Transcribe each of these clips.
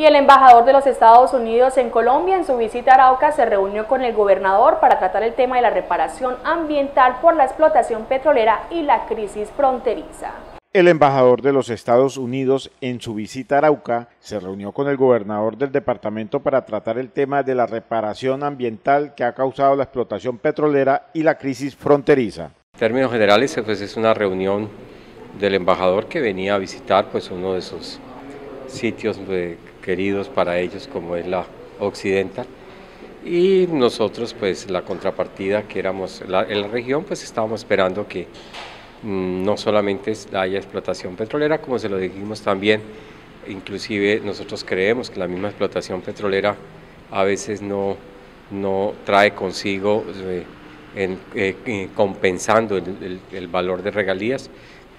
Y el embajador de los Estados Unidos en Colombia en su visita a Arauca se reunió con el gobernador para tratar el tema de la reparación ambiental por la explotación petrolera y la crisis fronteriza. El embajador de los Estados Unidos en su visita a Arauca se reunió con el gobernador del departamento para tratar el tema de la reparación ambiental que ha causado la explotación petrolera y la crisis fronteriza. En términos generales, pues es una reunión del embajador que venía a visitar pues uno de sus sitios eh, queridos para ellos como es la Occidental. Y nosotros pues la contrapartida que éramos en la región pues estábamos esperando que Mm, no solamente haya explotación petrolera, como se lo dijimos también, inclusive nosotros creemos que la misma explotación petrolera a veces no, no trae consigo, eh, en, eh, eh, compensando el, el, valor de regalías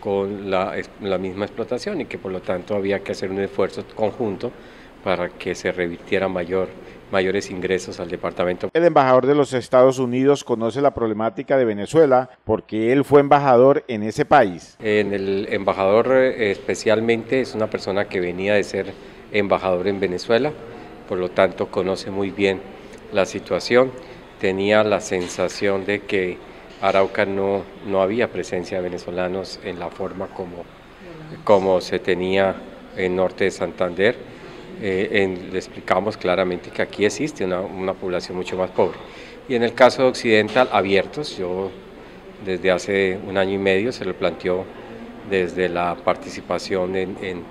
con la, la misma explotación y que por lo tanto había que hacer un esfuerzo conjunto para que se revirtiera mayor mayores ingresos al departamento. El embajador de los Estados Unidos conoce la problemática de Venezuela porque él fue embajador en ese país. En el embajador eh, especialmente es una persona que venía de ser embajador en Venezuela, por lo tanto conoce muy bien la situación. Tenía la sensación de que Arauca no, no había presencia de venezolanos en la forma como, como se tenía en norte de Santander eh, le explicamos claramente que aquí existe una, una, población mucho más pobre. Y en el caso de Occidental, abiertos, yo desde hace un año y medio se lo planteó desde la participación en,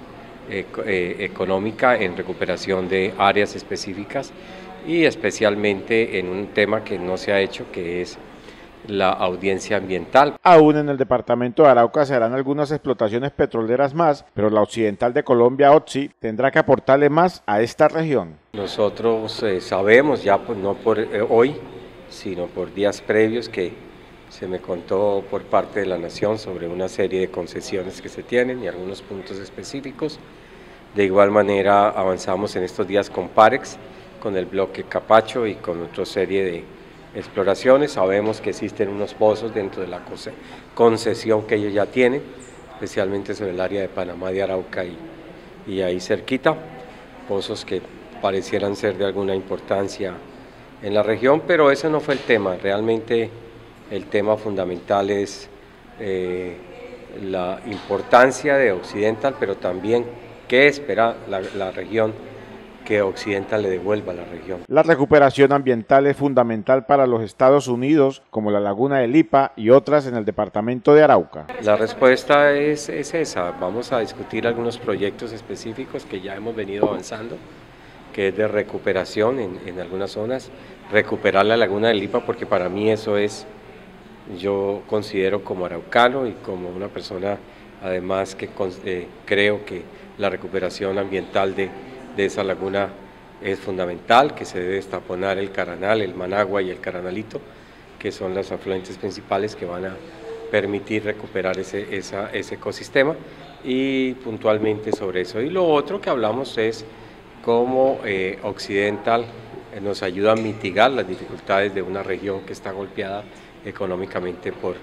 eh, económica en recuperación de áreas específicas y especialmente en un tema que no se ha hecho, que es la audiencia ambiental. Aún en el departamento de Arauca se harán algunas explotaciones petroleras más, pero la occidental de Colombia, OTSI, tendrá que aportarle más a esta región. Nosotros eh, sabemos ya, pues no por eh, hoy, sino por días previos que se me contó por parte de la Nación sobre una serie de concesiones que se tienen y algunos puntos específicos. De igual manera avanzamos en estos días con Parex, con el bloque Capacho y con otra serie de exploraciones. Sabemos que existen unos pozos dentro de la concesión que ellos ya tienen, especialmente sobre el área de Panamá de Arauca y, y ahí cerquita, pozos que parecieran ser de alguna importancia en la región, pero ese no fue el tema. Realmente el tema fundamental es eh, la importancia de Occidental, pero también qué espera la, la región que Occidental le devuelva a la región. La recuperación ambiental es fundamental para los Estados Unidos, como la laguna de Lipa y otras en el departamento de Arauca. La respuesta es, es esa. Vamos a discutir algunos proyectos específicos que ya hemos venido avanzando, que es de recuperación en, en algunas zonas, recuperar la laguna de Lipa, porque para mí eso es, yo considero como araucano y como una persona además que eh, creo que la recuperación ambiental de de esa laguna es fundamental, que se debe destaponar el Caranal, el Managua y el Caranalito, que son los afluentes principales que van a permitir recuperar ese, ese ecosistema y puntualmente sobre eso. Y lo otro que hablamos es cómo eh, Occidental nos ayuda a mitigar las dificultades de una región que está golpeada económicamente por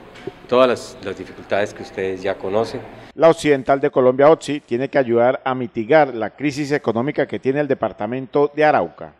todas las, las, dificultades que ustedes ya conocen. La Occidental de Colombia, OTSI, tiene que ayudar a mitigar la crisis económica que tiene el departamento de Arauca.